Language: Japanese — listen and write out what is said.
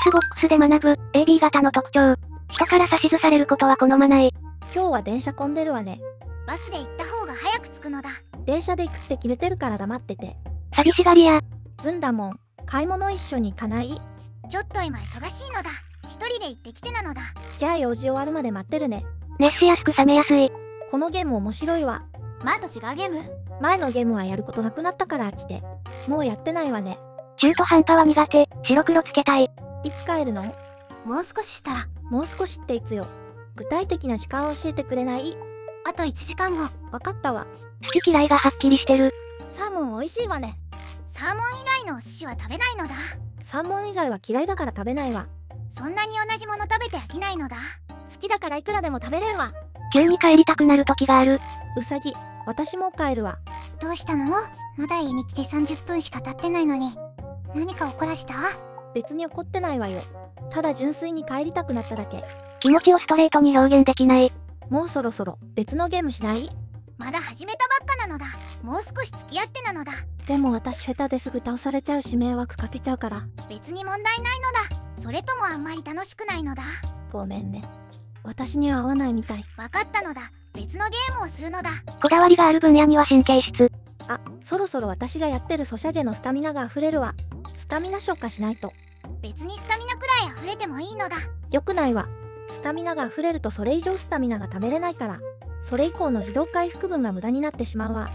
VOICEVOX で学ぶ、AB 型の特徴。人から指図されることは好まない。今日は電車混んでるわね。バスで行った方が早く着くのだ電車で行くって決めてるから黙ってて。寂しがり屋。ずんだもん。買い物一緒に行かない？ちょっと今忙しいのだ一人で行ってきてなのだじゃあ用事終わるまで待ってるね。熱しやすく冷めやすい。このゲーム面白いわ。前と違うゲーム？前のゲームはやることなくなったから飽きて。もうやってないわね。中途半端は苦手。白黒つけたい。いつ帰るの？もう少ししたらもう少しっていつよ。具体的な時間を教えてくれない？あと1時間後わかったわ。好き嫌いがはっきりしてる。サーモン美味しいわね。サーモン以外のお寿司は食べないのだサーモン以外は嫌いだから食べないわ。そんなに同じもの食べて飽きないのだ好きだからいくらでも食べれるわ。急に帰りたくなる時がある。うさぎ、私も帰るわ。どうしたの？まだ家に来て30分しか経ってないのに何か怒らした？別に怒ってないわよ。ただ純粋に帰りたくなっただけ。気持ちをストレートに表現できない。もうそろそろ別のゲームしない？まだ始めたばっかなのだもう少し付き合ってなのだでも私下手ですぐ倒されちゃうし迷惑かけちゃうから。別に問題ないのだそれともあんまり楽しくないのだごめんね。私には合わないみたい。分かったのだ別のゲームをするのだこだわりがある分野には神経質。あ、そろそろ私がやってるソシャゲのスタミナが溢れるわ。スタミナ消化しないと。別にスタミナくらい溢れてもいいのだよくないわ。スタミナが溢れるとそれ以上スタミナが貯めれないから。それ以降の自動回復分が無駄になってしまうわ。